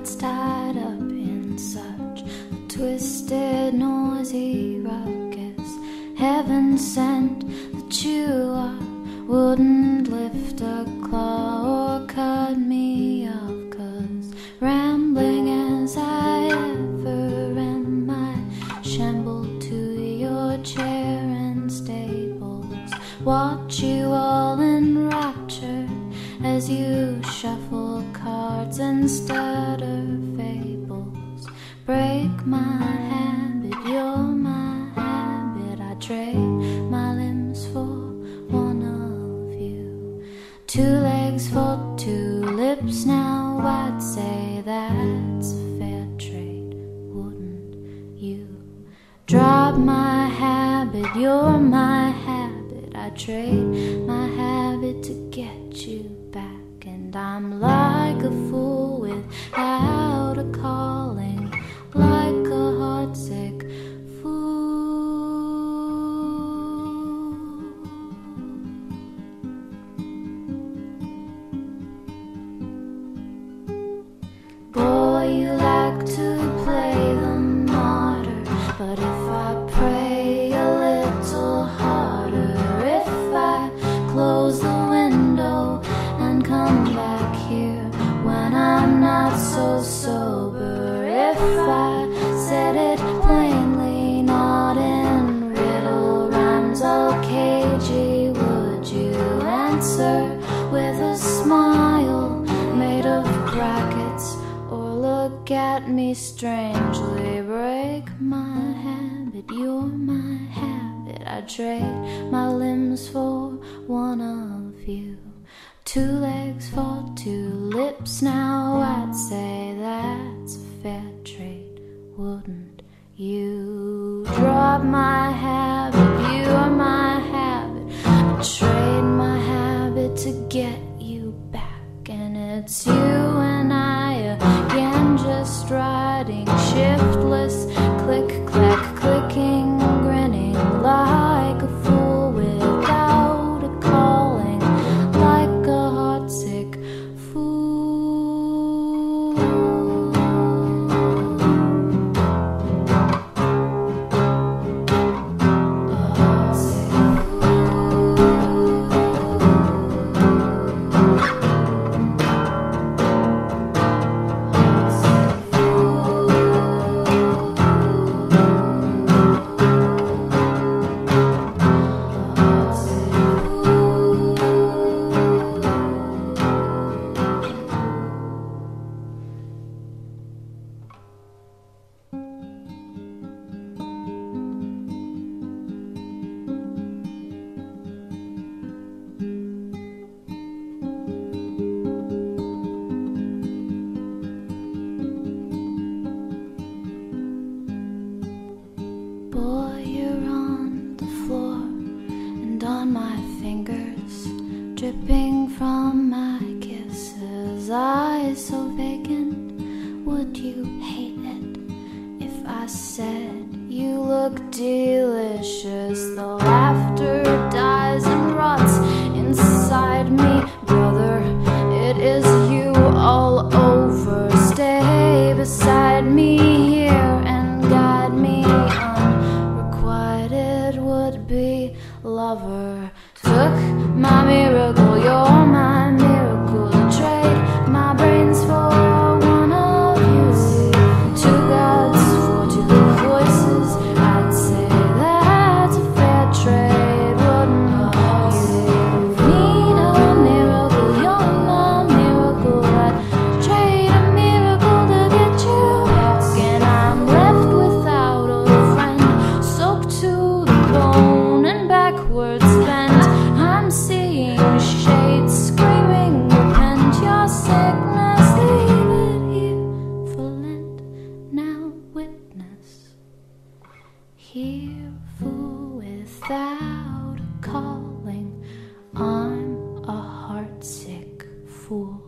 hearts tied up in such a twisted, noisy ruckus. Heaven sent that you wouldn't lift a claw or cut me off. Cause rambling as I ever am, I shamble to your chair and stables. Watch you all enraptured as you shuffle cards and stutter Two legs for two lips, now I'd say that's a fair trade, wouldn't you? Drop my habit, you're my habit. I trade my habit to get you back, and I'm like a fool without a calling, with a smile made of brackets? Or look at me strangely, break my habit, you're my habit. I trade my limbs for one of you. Two legs for two lips, now I'd say that's a fair trade, wouldn't you? To get you back, and it's you look delicious? The laughter dies and rots inside me, brother. It is you all over. Stay beside me here and guide me unrequited would be lover. Took my miracle, you're my a